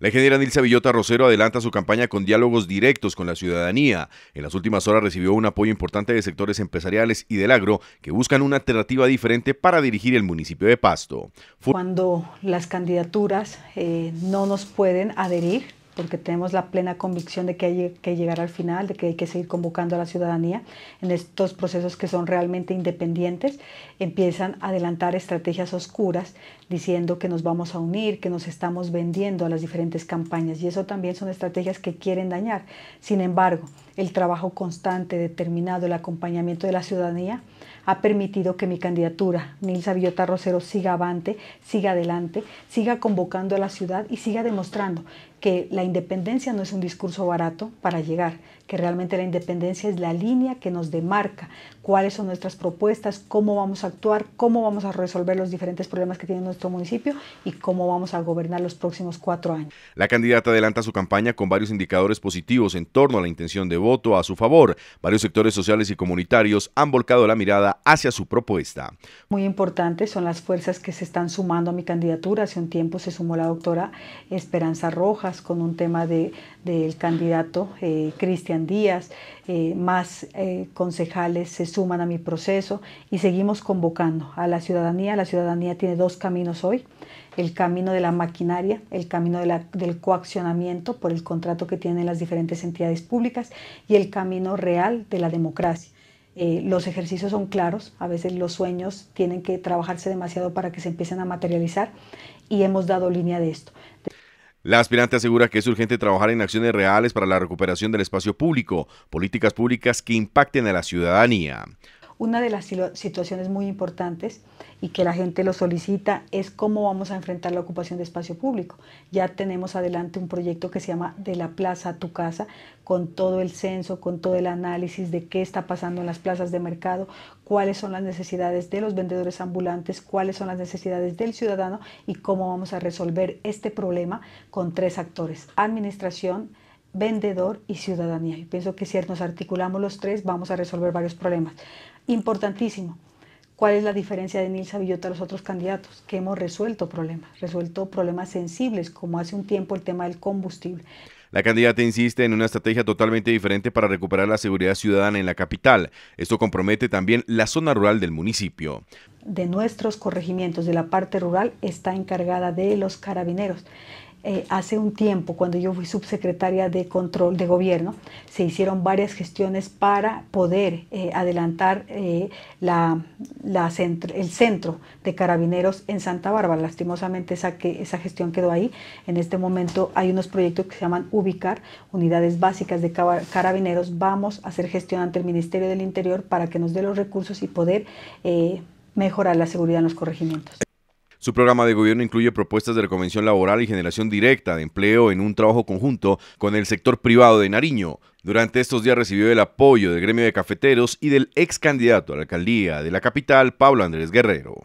La ingeniera Nilsa Villota Rosero adelanta su campaña con diálogos directos con la ciudadanía. En las últimas horas recibió un apoyo importante de sectores empresariales y del agro que buscan una alternativa diferente para dirigir el municipio de Pasto. Cuando las candidaturas eh, no nos pueden adherir porque tenemos la plena convicción de que hay que llegar al final, de que hay que seguir convocando a la ciudadanía en estos procesos que son realmente independientes, empiezan a adelantar estrategias oscuras diciendo que nos vamos a unir, que nos estamos vendiendo a las diferentes campañas y eso también son estrategias que quieren dañar. Sin embargo, el trabajo constante, determinado, el acompañamiento de la ciudadanía ha permitido que mi candidatura, Nilsa Villota Rosero, siga avante, siga adelante, siga convocando a la ciudad y siga demostrando que la independencia no es un discurso barato para llegar, que realmente la independencia es la línea que nos demarca cuáles son nuestras propuestas, cómo vamos a actuar, cómo vamos a resolver los diferentes problemas que tiene nuestro municipio y cómo vamos a gobernar los próximos cuatro años. La candidata adelanta su campaña con varios indicadores positivos en torno a la intención de voto a su favor. Varios sectores sociales y comunitarios han volcado la mirada hacia su propuesta. Muy importantes son las fuerzas que se están sumando a mi candidatura. Hace un tiempo se sumó la doctora Esperanza Rojas con un tema de, del candidato eh, Cristian Díaz. Eh, más eh, concejales se suman a mi proceso y seguimos convocando a la ciudadanía. La ciudadanía tiene dos caminos hoy, el camino de la maquinaria, el camino del coaccionamiento por el contrato que tienen las diferentes entidades públicas y el camino real de la democracia. Eh, los ejercicios son claros, a veces los sueños tienen que trabajarse demasiado para que se empiecen a materializar y hemos dado línea de esto. La aspirante asegura que es urgente trabajar en acciones reales para la recuperación del espacio público, políticas públicas que impacten a la ciudadanía. Una de las situaciones muy importantes y que la gente lo solicita es cómo vamos a enfrentar la ocupación de espacio público. Ya tenemos adelante un proyecto que se llama De la Plaza a tu Casa, con todo el censo, con todo el análisis de qué está pasando en las plazas de mercado, cuáles son las necesidades de los vendedores ambulantes, cuáles son las necesidades del ciudadano y cómo vamos a resolver este problema con tres actores, administración, vendedor y ciudadanía. Y pienso que si nos articulamos los tres vamos a resolver varios problemas. Importantísimo. ¿Cuál es la diferencia de Nilsa Villota a los otros candidatos? Que hemos resuelto problemas, resuelto problemas sensibles, como hace un tiempo el tema del combustible. La candidata insiste en una estrategia totalmente diferente para recuperar la seguridad ciudadana en la capital. Esto compromete también la zona rural del municipio. De nuestros corregimientos de la parte rural está encargada de los carabineros. Eh, hace un tiempo, cuando yo fui subsecretaria de control de gobierno, se hicieron varias gestiones para poder eh, adelantar eh, el centro de carabineros en Santa Bárbara. Lastimosamente esa, que, esa gestión quedó ahí. En este momento hay unos proyectos que se llaman Ubicar, Unidades Básicas de Carabineros. Vamos a hacer gestión ante el Ministerio del Interior para que nos dé los recursos y poder mejorar la seguridad en los corregimientos. Su programa de gobierno incluye propuestas de reconvención laboral y generación directa de empleo en un trabajo conjunto con el sector privado de Nariño. Durante estos días recibió el apoyo del gremio de cafeteros y del ex candidato a la alcaldía de la capital, Pablo Andrés Guerrero.